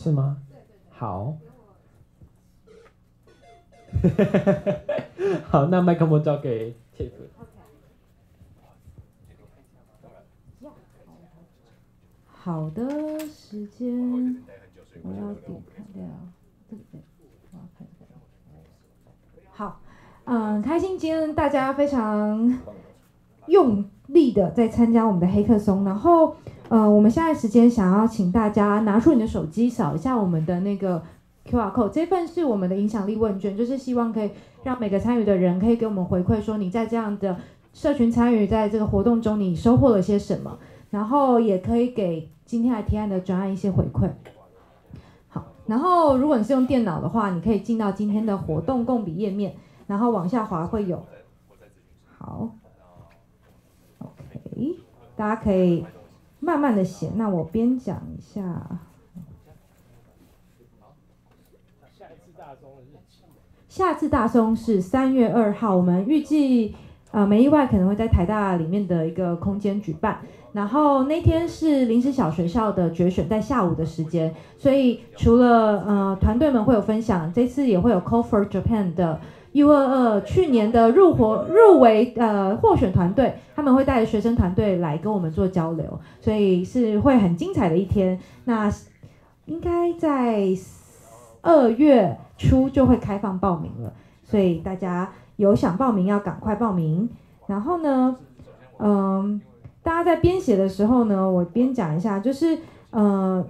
是吗？好。好，那麦克风交给 Tiff。好的，时间我要点开掉，对不对？我要看一下。好，嗯，开心今天大家非常用力的在参加我们的黑客松，然后，呃，我们现在时间想要请大家拿出你的手机扫一下我们的那个 QR code，这份是我们的影响力问卷，就是希望可以让每个参与的人可以给我们回馈，说你在这样的社群参与，在这个活动中你收获了些什么。然后也可以给今天来提案的专案一些回馈。好，然后如果你是用电脑的话，你可以进到今天的活动共笔页面，然后往下滑会有。好，OK，大家可以慢慢的写。那我边讲一下。下次大松下次大松是三月二号，我们预计呃没意外可能会在台大里面的一个空间举办。然后那天是临时小学校的决选，在下午的时间，所以除了呃团队们会有分享，这次也会有 Call for Japan 的 U 二二去年的入活入围呃获选团队，他们会带着学生团队来跟我们做交流，所以是会很精彩的一天。那应该在二月初就会开放报名了，所以大家有想报名要赶快报名。然后呢，嗯。大家在编写的时候呢，我边讲一下，就是呃，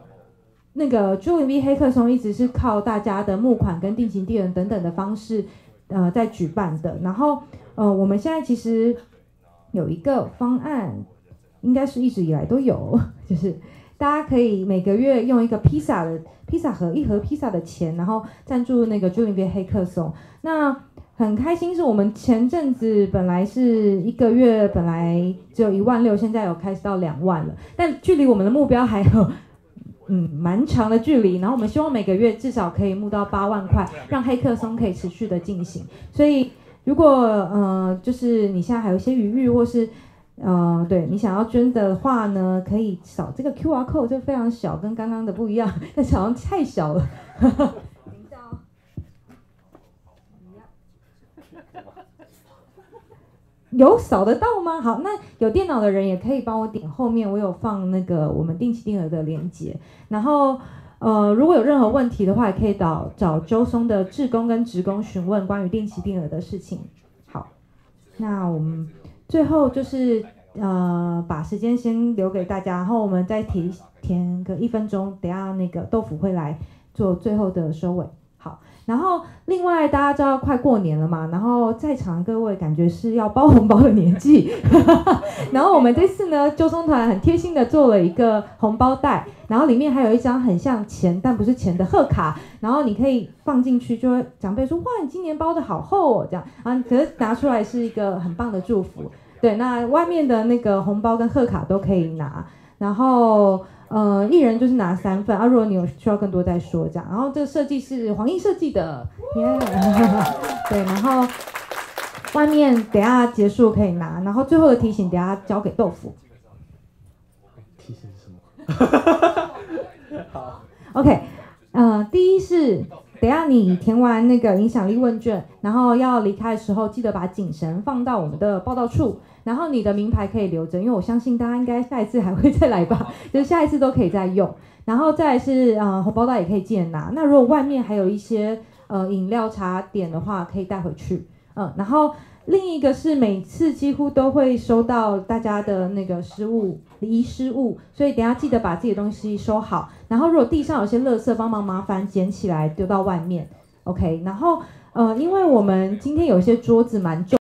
那个 j u l i V 黑客松一直是靠大家的募款跟定型地人等等的方式，呃，在举办的。然后呃，我们现在其实有一个方案，应该是一直以来都有，就是大家可以每个月用一个披萨的披萨盒一盒披萨的钱，然后赞助那个 j u l i V 黑客松。那很开心，是我们前阵子本来是一个月本来只有一万六，现在有开始到两万了，但距离我们的目标还有嗯蛮长的距离。然后我们希望每个月至少可以募到八万块，让黑客松可以持续的进行。所以如果呃就是你现在还有一些余裕，或是呃对你想要捐的话呢，可以扫这个 Q R code，这非常小，跟刚刚的不一样，但好像太小了。有扫得到吗？好，那有电脑的人也可以帮我点后面，我有放那个我们定期定额的链接。然后，呃，如果有任何问题的话，也可以找找周松的志工跟职工询问关于定期定额的事情。好，那我们最后就是呃，把时间先留给大家，然后我们再提填个一分钟，等下那个豆腐会来做最后的收尾。好然后，另外大家知道快过年了嘛？然后在场各位感觉是要包红包的年纪。然后我们这次呢，周松团很贴心的做了一个红包袋，然后里面还有一张很像钱但不是钱的贺卡，然后你可以放进去，就会长辈说哇，你今年包的好厚哦，这样啊，可是拿出来是一个很棒的祝福。对，那外面的那个红包跟贺卡都可以拿，然后。呃，一人就是拿三份啊。如果你有需要更多再说这样。然后这个设计是黄奕设计的，耶。对，然后外面等下结束可以拿，然后最后的提醒等下交给豆腐。提醒什么？好，OK，呃，第一是等下你填完那个影响力问卷，然后要离开的时候，记得把颈绳放到我们的报道处。然后你的名牌可以留着，因为我相信大家应该下一次还会再来吧，就是下一次都可以再用。然后再是呃红包袋也可以借拿。那如果外面还有一些呃饮料茶点的话，可以带回去。嗯，然后另一个是每次几乎都会收到大家的那个失物遗失物，所以等下记得把自己的东西收好。然后如果地上有些垃圾，帮忙麻烦捡起来丢到外面。OK，然后呃因为我们今天有些桌子蛮重。